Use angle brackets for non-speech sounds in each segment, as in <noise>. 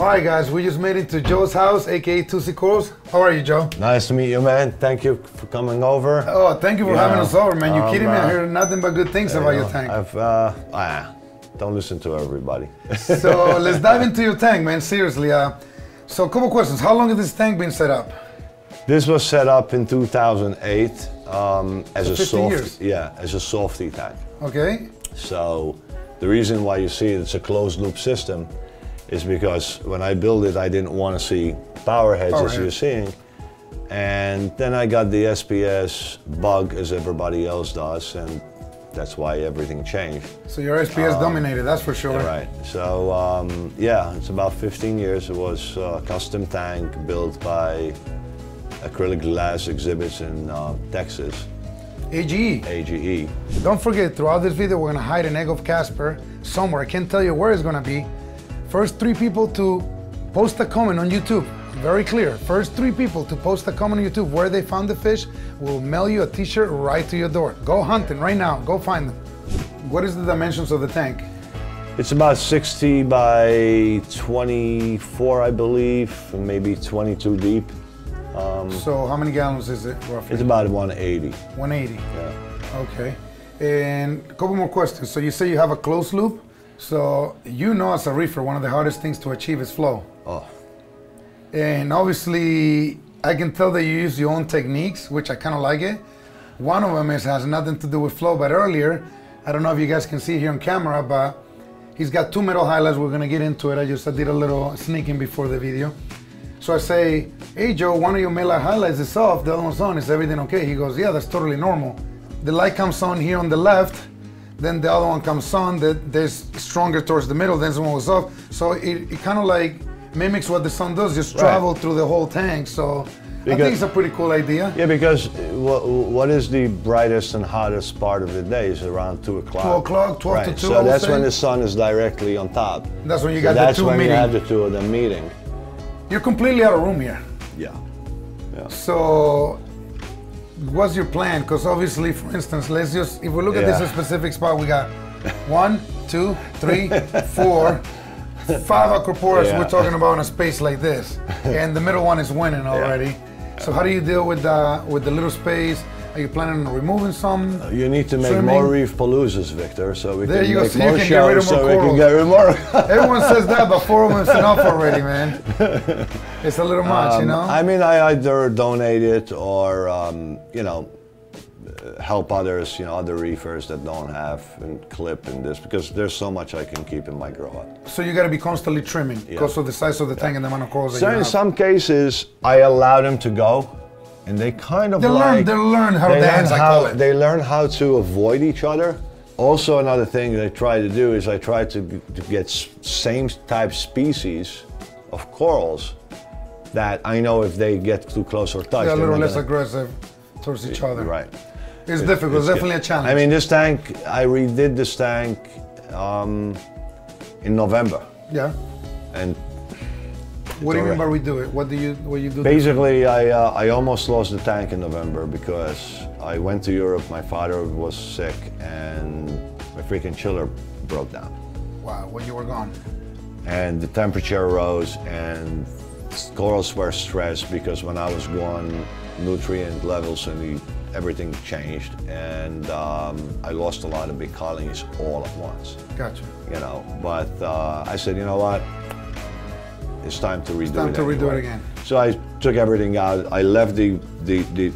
All right, guys, we just made it to Joe's house, aka Tusi Corals. How are you, Joe? Nice to meet you, man. Thank you for coming over. Oh, thank you for Yeah. having us over, man. You Um, kidding me? I uh, heard nothing but good things about You your tank. I've, uh, ah, don't listen to everybody. so <laughs> let's dive into your tank, man. Seriously. Uh, so, a couple questions. How long has this tank been set up? this was set up in 2008 um, as So a 15 soft, years. yeah, as a softy tank. Okay. So the reason why you see it's a closed loop system is because when I built it, I didn't want to see power heads Power as you're seeing. And then I got the SPS bug as everybody else does, and that's why everything changed. So your SPS dominated, that's for sure. Right. So um, yeah, it's about 15 years. It was a custom tank built by Acrylic Glass Exhibits in uh, Texas, AGE. AGE. Don't forget, throughout this video, we're gonna hide an egg of Casper somewhere. I can't tell you where it's gonna be. First three people to post a comment on YouTube. Very clear. First three people to post a comment on YouTube where they found the fish will mail you a t-shirt right to your door. Go hunting right now. Go find them. What is the dimensions of the tank? It's about 60 by 24, I believe, maybe 22 deep. Um, so how many gallons is it roughly? It's about 180. 180. Yeah. Okay. And a couple more questions. So you say you have a closed loop. So you know as a reefer, one of the hardest things to achieve is flow. Oh, And obviously, I can tell that you use your own techniques, which I kind of like it. One of them is has nothing to do with flow, but earlier, I don't know if you guys can see here on camera, but he's got two metal halides. We're gonna get into it. I just I did a little sneaking before the video. So I say, hey Joe, one of your metal halides is off, the other one's on. Is everything okay? He goes, yeah, that's totally normal. The light comes on here on the left, then the other one comes on. That there's stronger towards the middle. Then this one was off. So it, it kind of like mimics what the sun does, just Right. travel through the whole tank. So I think it's a pretty cool idea. yeah, because what, what is the brightest and hottest part of the day is around 2 o'clock. 2 o'clock, 12 to 2, So that's when the sun is directly on top. That's when you So got the that's when you have the two of them meeting. You're completely out of room here. Yeah. Yeah. So, what's your plan? Because obviously, for instance, let's just if we look at this specific spot, we got one, two, three, <laughs> four, five acroporas. Yeah. We're talking about in a space like this, <laughs> and the middle one is winning already. So, how do you deal with the with the little space? Are you planning on removing some? You need to make more reef paloozas, Victor, so we There can you make so more can get rid of shows, so we can get rid of more. <laughs> Everyone says that, but four of them is enough already, man. <laughs> It's a little much, you Um, know. I mean, I either donate it or, um, you know, uh, help others, you know, other reefers that don't have and clip and this because there's so much I can keep in my grow up. so you got to be constantly trimming because of the size of the tank and the amount of corals So you in have. some cases, I allow them to go, and they kind of They like learn- they learn how to they dance, Learn how, call it. They learn how to avoid each other. Also, another thing that I try to do is I try to, to get same type species of corals that I know if they get too close or touch, They're a little less gonna- aggressive towards each other. Right. It's difficult. It's, good. definitely a challenge. I mean, this tank, I redid this tank um, in November, yeah. and What do you mean by redo it? What do you what you do? basically, I uh, I almost lost the tank in November because I went to Europe. My father was sick, and my freaking chiller broke down, Wow, when you were gone. and the temperature rose, and corals were stressed because when I was gone, nutrient levels and the, everything changed, and um, I lost a lot of big colonies all at once. Gotcha. you know. But uh, I said, you know what? It's time to redo time it. to redo it again. So I took everything out. I left the the the,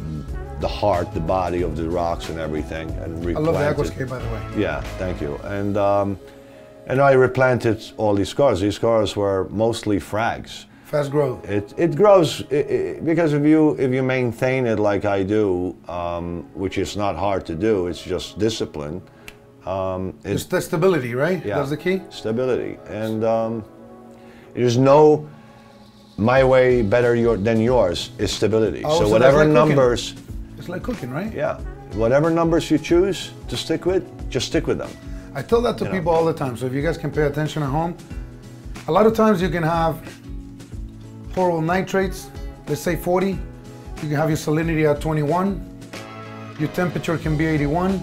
the heart, the body of the rocks and everything, and replanted. I love the aquascape, by the way. Yeah, thank you. And um, and I replanted all these scars. These scars were mostly frags. Fast growth. It, it grows i i because if you if you maintain it like I do, um, which is not hard to do, it's just discipline. Um, it, It's the stability, right? yeah. That's the key. Stability. And um, there's no my way better your, than yours is stability. Oh, so so whatever like cooking. numbers, It's like cooking, right? yeah, whatever numbers you choose to stick with, just stick with them. I tell that to You know. people all the time. So if you guys can pay attention at home, a lot of times you can have horrible nitrates, let's say 40. You can have your salinity at 21. Your temperature can be 81.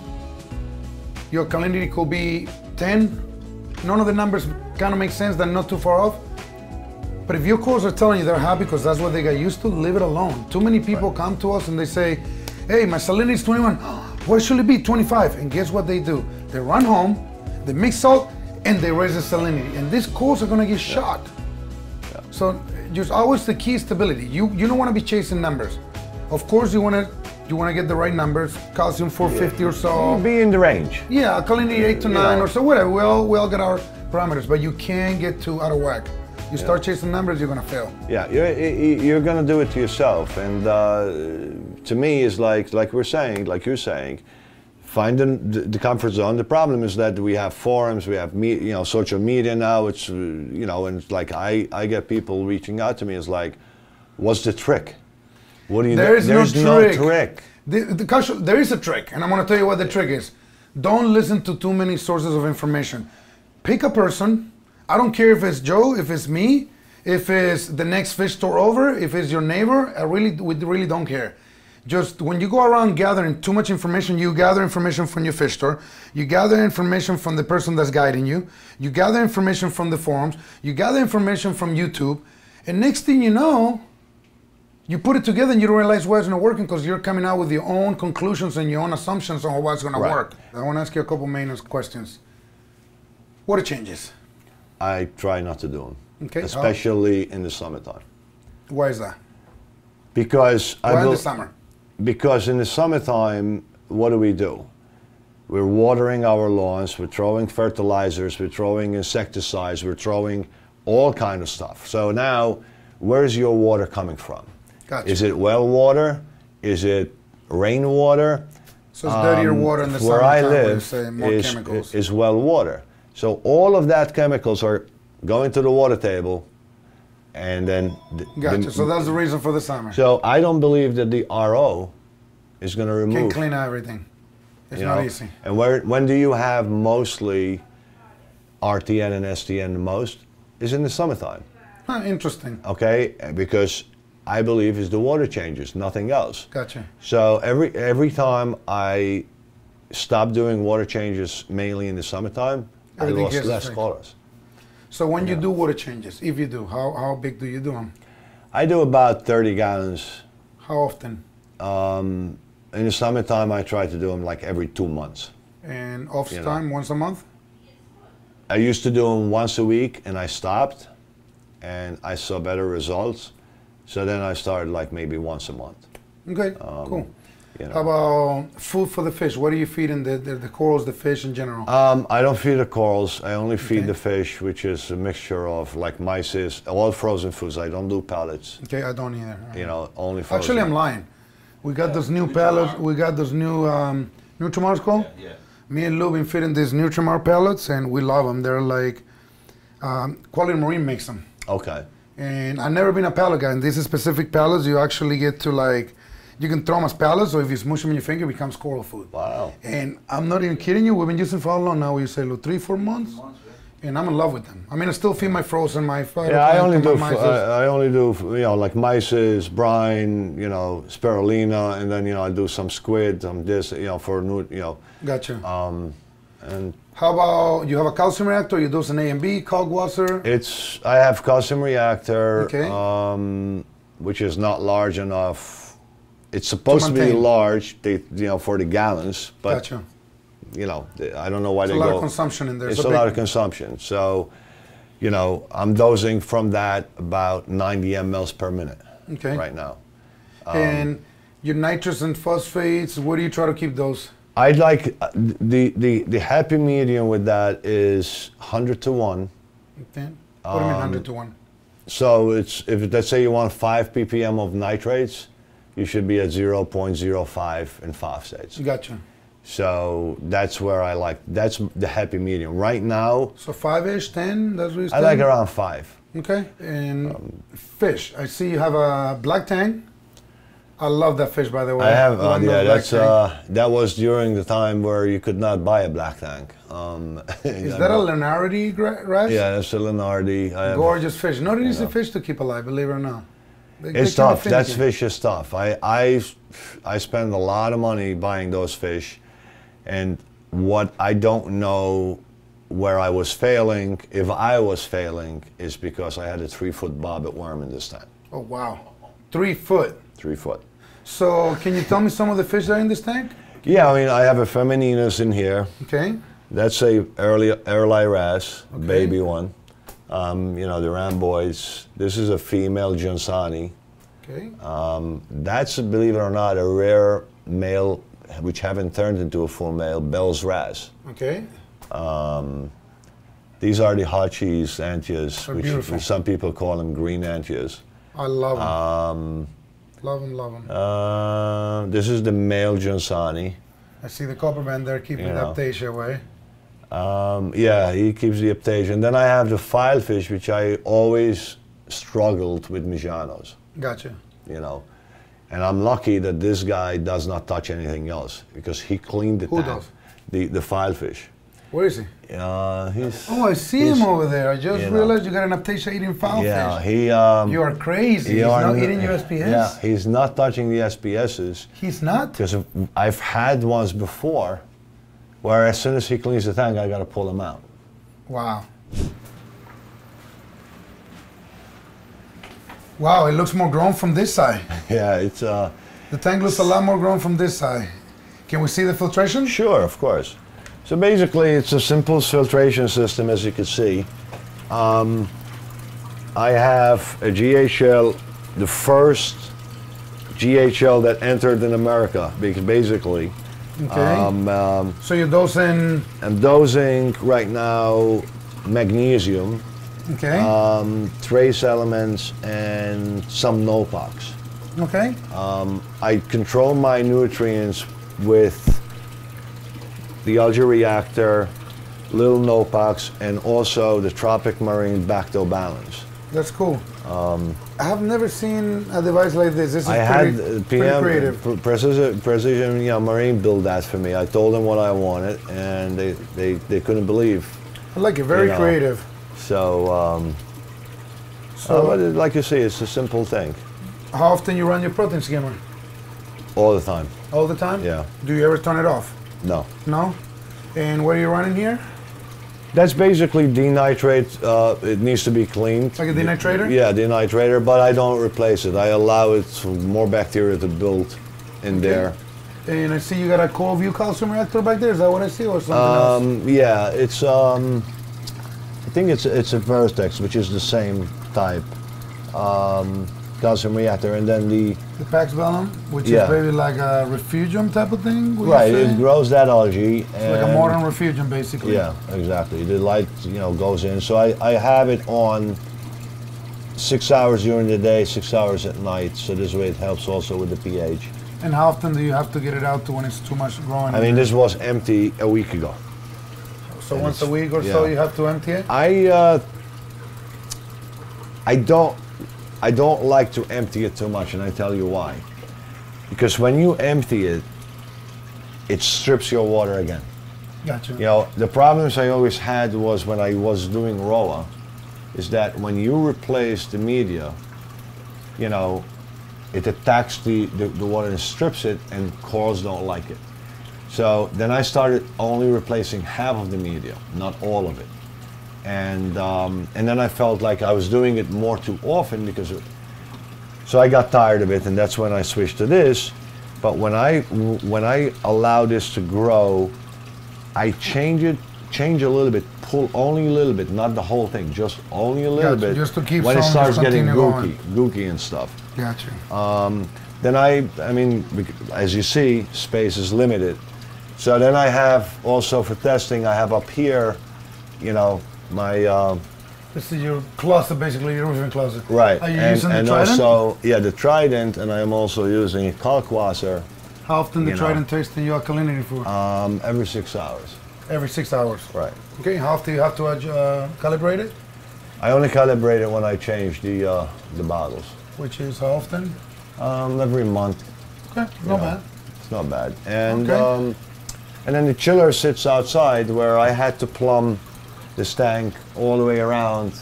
Your salinity could be 10. None of the numbers kind of make sense. They're not too far off. But if your corals are telling you they're happy because that's what they got used to, leave it alone. Too many people come to us and they say, hey, my salinity is 21. What should it be? 25. And guess what they do? They run home, they mix salt, and they raise the salinity. And these corals are gonna get shot. So just always the key is stability. You you don't want to be chasing numbers. Of course you want to you want to get the right numbers, calcium 450 or so. Be in the range. Yeah, alkalinity 8 to 9 or so, whatever. We all, we all get our parameters, but you can't get too out of whack. You start chasing numbers, you're gonna fail. Yeah, you're, you- you're gonna do it to yourself, and uh, to me, is like like we're saying, like you're saying, find the, the comfort zone. The problem is that we have forums, we have me, you know, social media now. It's you know, and it's like I I get people reaching out to me. It's like, what's the trick? What do you? There is no there's trick. trick. The, the there is a trick, and I'm gonna tell you what the trick is. Don't listen to too many sources of information. Pick a person. I don't care if it's Joe, if it's me, if it's the next fish store over, if it's your neighbor. I really, we really don't care. Just when you go around gathering too much information, you gather information from your fish store, you gather information from the person that's guiding you, you gather information from the forums, you gather information from YouTube, and next thing you know, you put it together and you don't realize why it's not working because you're coming out with your own conclusions and your own assumptions on what's going Right. to work. I want to ask you a couple maintenance questions. What are changes? I try not to do them, Okay, especially in the summertime, Why is that? because I in the summer? Because in the summertime, what do we do? We're watering our lawns, we're throwing fertilizers, we're throwing insecticides, we're throwing all kind of stuff. So now, where's your water coming from? Gotcha. Is it well water? Is it rainwater? So it's dirtier Um, water in the where I live say more is, chemicals. is well water. So all of that chemicals are going to the water table, and then the, Gotcha. the- so that's the reason for the summer. so I don't believe that the RO is going to remove. Can clean everything. It's not know? easy. And where when do you have mostly RTN and STN the most? Is in the summertime. Huh, interesting. Okay, because I believe is the water changes, nothing else. Gotcha. So every every time I stop doing water changes, mainly in the summertime, I lost less colors. So when you do water changes, if you do, how, how big do you do them? I do about 30 gallons. How often? Um, in the summertime, I try to do them like every two months. And off You know. time, once a month? I used to do them once a week and I stopped and I saw better results. So then I started like maybe once a month. Okay, Um, cool. You How about food for the fish? What do you feed in the, the, the corals, the fish in general? Um, I don't feed the corals. I only feed Okay. the fish, which is a mixture of like mysis, all frozen foods. I don't do pellets. okay, I don't either. You know, only frozen. Actually, I'm lying. We got those new pellets. We got those new um, Nutramars called. Yeah. Me and Lou been feeding these Nutramar pellets, and we love them. They're like um, Quality Marine makes them. Okay. And I've never been a pellet guy. And these specific pellets, you actually get to like, you can throw them as pellets, or if you smush them in your finger, it becomes coral food. Wow. And I'm not even kidding you. We've been using for how long now? You say, Lou, three, four months? And I'm in love with them. I mean, I still feed my frozen, my Yeah, I only do. I, I only do. You know, like mysis, brine. You know, spirulina, and then you know I do some squid, some this. You know, for new. You know, Gotcha. um, and How about you have a calcium reactor? You do an A and B, Kalkwasser. It's I have calcium reactor, Okay. um, which is not large enough. It's supposed to, be large, they, you know, for the gallons, but Gotcha. you know, I don't know why There's they a lot go. of consumption in there. It's so a lot of consumption. So, you know, I'm dosing from that about 90 mLs per minute Okay. right now. Um, and your nitrates and phosphates, where do you try to keep those? I'd like uh, the, the the happy medium with that is 100 to one. Okay. What do you mean, Um, 100 to 1? So it's if let's say you want five ppm of nitrates, you should be at 0.05 in phosphates. Gotcha. So that's where I like that's the happy medium. Right now, So 5 ish, 10? That's what you're I like around five. Okay. And fish. I see you have a black tang. I love that fish, by the way. I have uh, yeah. That's uh, that was during the time where you could not buy a black tang. Um, <laughs> Is that a Lenardi gra- rash? Yeah, that's a Lenardi. Gorgeous fish. Not an easy know. fish to keep alive, believe it or not. They- It's they tough. That's vicious stuff. I, I, I spend a lot of money buying those fish, and what I don't know where I was failing, if I was failing, is because I had a three foot bobbit worm in this tank. Oh wow, three foot. Three foot. So can you tell me some of the fish that are in this tank? Yeah, I mean, I have a Femininus in here. Okay. That's a early early wrasse, Okay. baby one. Um, you know, the Ramboys. This is a female Gionsani. Okay. Um, that's, believe it or not, a rare male which haven't turned into a full male, Bell's Wrasse. Okay. These are the Hachis Anthias, which beautiful. some people call them green Anthias. I love them. Um, love them. Love them. uh, this is the male Gionsani. I see the copper band there keeping you the know. Aiptasia away. Um, yeah, he keeps the aiptasia. Then I have the filefish, which I always struggled with Mijanos, Gotcha. you know. And I'm lucky that this guy does not touch anything else because he cleaned the Who tank. does? The, the filefish. Where is he? Uh, he's, Oh, I see him over there. I just you know. realized you got an Aiptasia eating foul Yeah, fish. he. Um, You are crazy. He's are not n- eating your SPS. Yeah, he's not touching the SPSs He's not. because I've had ones before where as soon as he cleans the tank, I got to pull him out. Wow. Wow, it looks more grown from this side. <laughs> Yeah, it's. Uh, The tank looks a lot more grown from this side. Can we see the filtration? Sure, of course. So basically, it's a simple filtration system, as you can see. Um, I have a GHL, the first GHL that entered in America, because basically. Okay. Um, um, so you're dosing, I'm dosing right now magnesium, okay, um, trace elements, and some Nopox. okay, Um, I control my nutrients with the algae reactor, little Nopox, and also the Tropic Marine Bacto Balance. that's cool. I have never seen a device like this. This is I pretty, had uh, pretty creative. Pre- Precision, Precision you Marine build that for me. I told them what I wanted, and they, they, they couldn't believe. I like it. Very you know. creative. So, um, So, uh, it, like you see, it's a simple thing. how often you run your protein skimmer? All the time. All the time? Yeah. Do you ever turn it off? No. No. And what are you running here? That's basically denitrate. Uh, it needs to be cleaned. Like a denitrator? Yeah, denitrator, but I don't replace it. I allow it for more bacteria to build in there. And I see you got a cold view calcium reactor back there. Is that what I see, or something else? Um, yeah, it's. Um, I think it's it's a Vertex, which is the same type um, calcium reactor, and then the The Pax Bellum, which yeah. is maybe like a refugium type of thing. right. It grows that algae. It's like a modern refugium, basically. Yeah, exactly. The light, you know, goes in. So I, I have it on six hours during the day, six hours at night. So this way it helps also with the pH. And how often do you have to get it out to when it's too much growing? I mean, this was empty a week ago. so and once a week or so you have to empty it. I uh, I don't I don't like to empty it too much, and I tell you why. Because when you empty it, it strips your water again. Gotcha. You know, the problems I always had was when I was doing ROA, is that when you replace the media, you know, it attacks the, the, the water and strips it, and corals don't like it. So then I started only replacing half of the media, not all of it. And, um, and then I felt like I was doing it more too often because it, so I got tired of it, and that's when I switched to this. But when I when I allow this to grow, I change it, change a little bit, pull only a little bit, not the whole thing, just only a little Gotcha, bit. just to keep when it starts getting gooky, gooky and stuff. Gotcha. Um, then I, I mean, as you see, space is limited. So then I have also for testing, I have up here, you know, my uh, this is your closet, basically your roofing closet. right, Are you and, using the and Trident? also yeah, the Trident, and I am also using a Kalkwasser how often the you know. Trident testing your alkalinity for? um, every six hours. Every six hours. Right. Okay. How often you have to uh, calibrate it? I only calibrate it when I change the uh, the bottles. Which is how often? Um, every month. Okay. Not bad. It's not bad. And Okay. um, and then the chiller sits outside where I had to plumb this tank all the way around.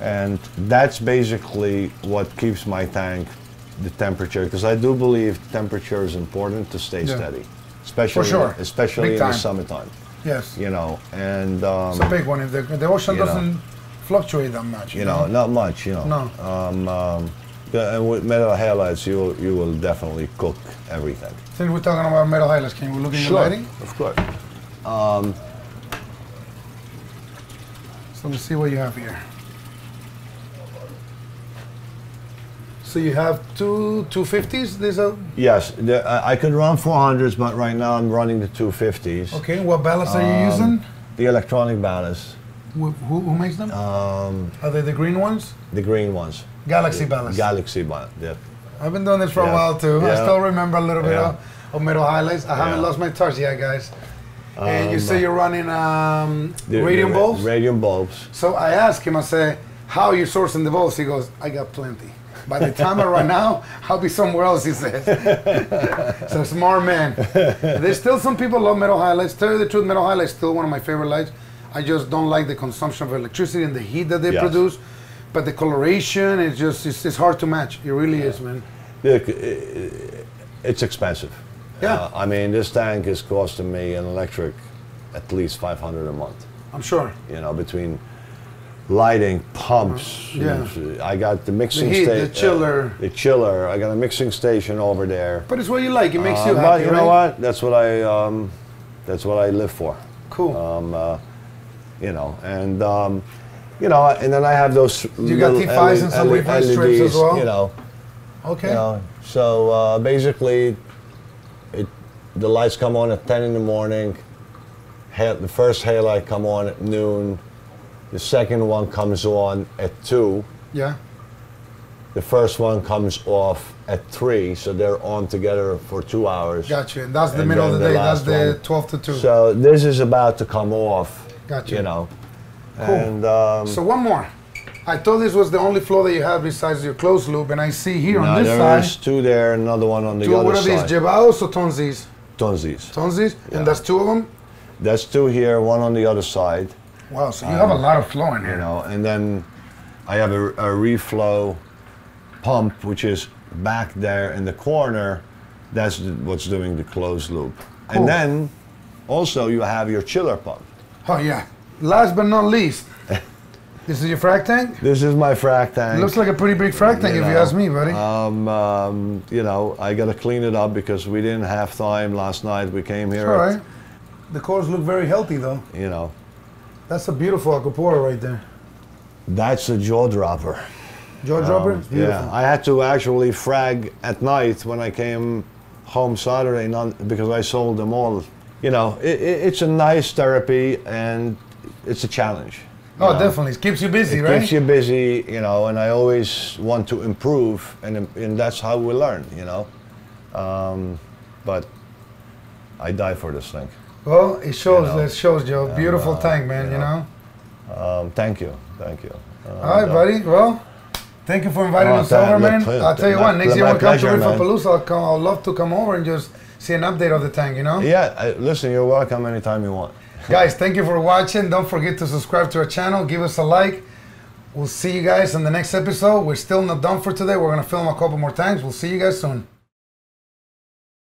And that's basically what keeps my tank the temperature because I do believe temperature is important to stay Yeah. steady, especially sure. especially Big in the time. summertime. Yes. You know, and um, It's a big one. If the, the ocean doesn't fluctuate that much. you know, not much. You know. No. Um, um, and with metal halides, you will, you will definitely cook everything. Since we're talking about metal halides, can we look at your lighting? of course. So let me see what you have here. So you have two 250s. These are Yes, the, I could run 400s, but right now I'm running the 250s. okay. What ballast are you Um, using? The electronic ballast, Who, who, who makes them? um, are they the green ones? the green ones. Galaxy ballast. Galaxy ballast. Yeah. I've been doing this for a while too. I still remember a little bit Yeah. of, of metal halides. I haven't lost my touch yet, guys. And you Um, say you're running um, The- radium the bulbs. Radium bulbs. So I asked him, I say, how are you sourcing the bulbs? He goes, I got plenty. By the time I run out, I'll be somewhere else, he says. <laughs> so smart man. There's still some people love metal halides. Tell you the truth, metal halides still one of my favorite lights. I just don't like the consumption of electricity and the heat that they Yes. produce. But the coloration, it's just, it's, it's hard to match. It really is, man. Look, it's expensive. Yeah. Uh, I mean, this tank is costing me an electric at least 500 a month. I'm sure. You know, between lighting, pumps. Yeah. I got the mixing heat, the chiller. the chiller. I got a mixing station over there. But it's what you like. It makes Uh, you but happy, you right? know what? That's what I. Um, that's what I live for. Cool. Um, uh, you know, and um, you know, and then I have those. You got little T5s and some LED strips as well? You know, okay. you know. So uh, basically, the lights come on at 10 in the morning. Ha- the first halide come on at noon. The second one comes on at two. Yeah. The first one comes off at three, so they're on together for two hours. Gotcha. And that's the And middle of the then day. That's the one. 12 to 2. So this is about to come off. Gotcha. You know. Cool. And um, So one more. I thought this was the only floor that you have besides your closed loop, and I see here now on this there's side. two there, another one on the Two, other what are these? side. Jebaos or Tunzes? Tunzes. Tunzes? Yeah. And that's two of them? That's two here, one on the other side. Wow, so you have a um, lot of flow in you here. know and then i have a, a Reeflo pump which is back there in the corner that's what's doing the closed loop Cool. and then also you have your chiller pump Oh, yeah. Last but not least, <laughs> this is your frag tank? this is my frag tank It Looks like a pretty big frag tank if you ask me, buddy. um, um, you know i gotta clean it up because we didn't have time last night we came here All at, right. The cores look very healthy, though. you know That's a beautiful Acropora right there. that's a jaw dropper Jaw dropper? Um, Beautiful. Yeah, I had to actually frag at night when I came home Saturday night because I sold them all. You know, it, it, it's a nice therapy and it's a challenge. Oh, know. definitely. It keeps you busy, It right? keeps you busy, you know, and I always want to improve, and, and that's how we learn, you know. Um, but I die for this thing. well, it shows. You know. It shows, Joe. And, Beautiful uh, tank, man, you you know? know. Um, thank you, thank you. All right, uh, buddy. Well, thank you for inviting Oh, us over, man. I'll tell you what. Next year my when we come to man. I'll come. I'd love to come over and just see an update of the tank. You know, Yeah, I, listen, you're welcome anytime you want. Guys. Thank you for watching. Don't forget to subscribe to our channel. Give us a like. We'll see you guys in the next episode. We're still not done for today. We're gonna film a couple more times. We'll see you guys soon.